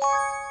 喵。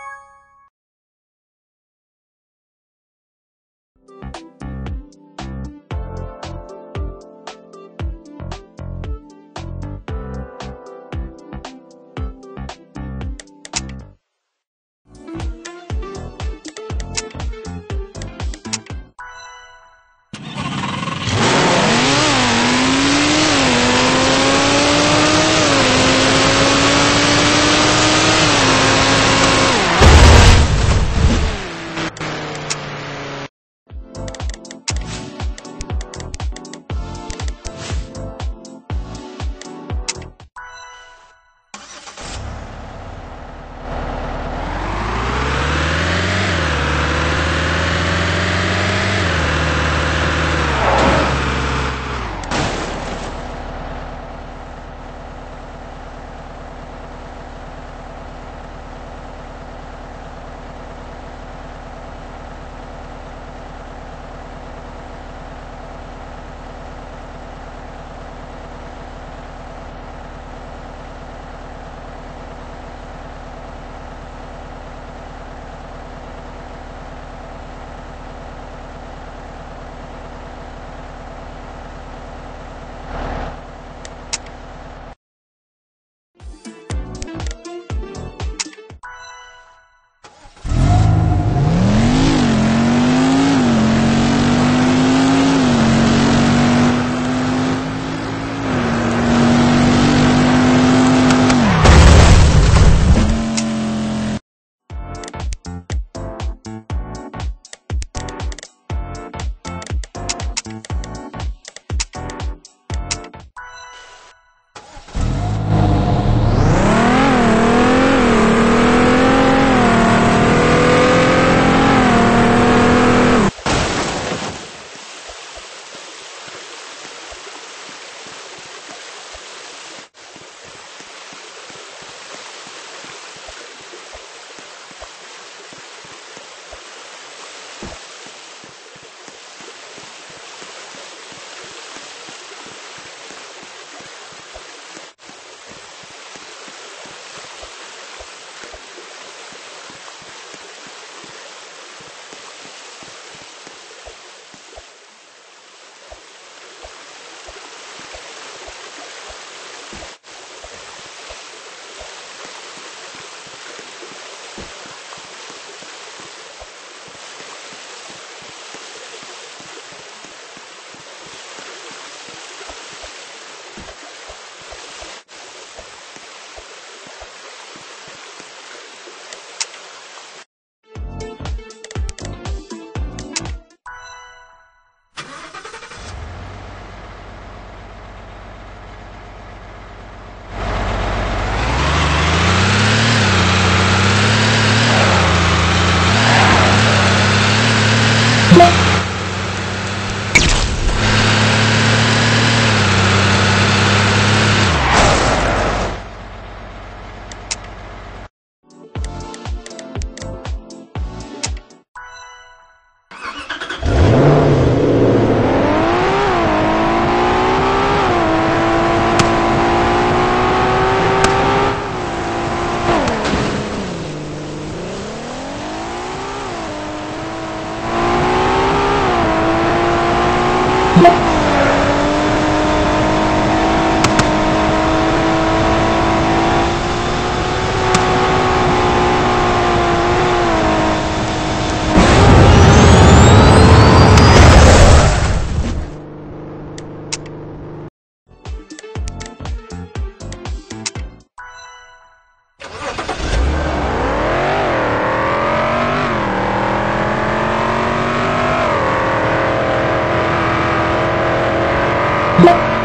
Bye.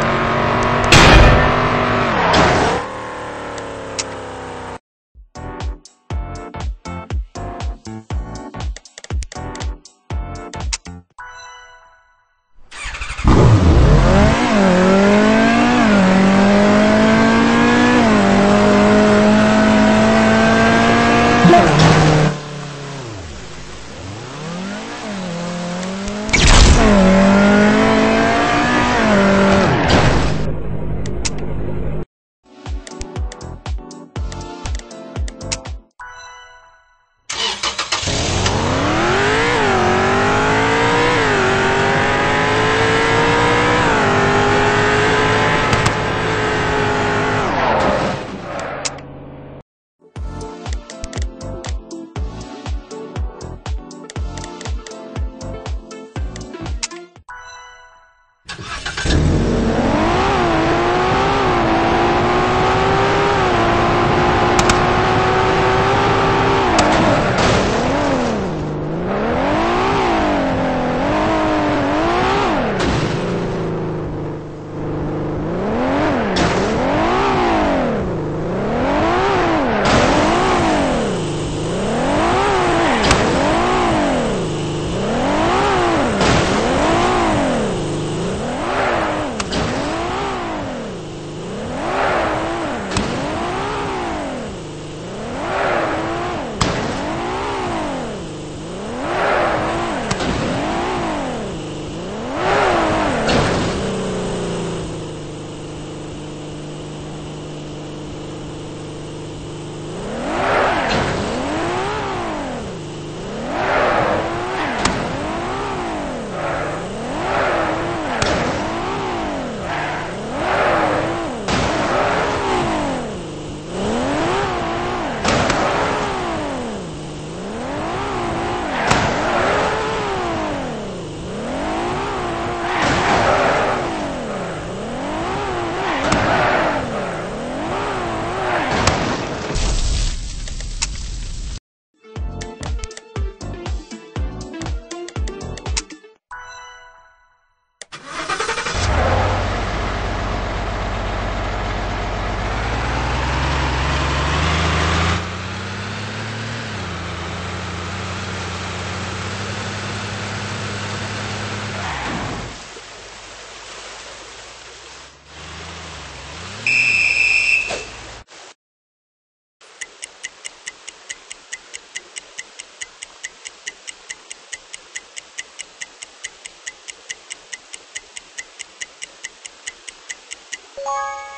Bye.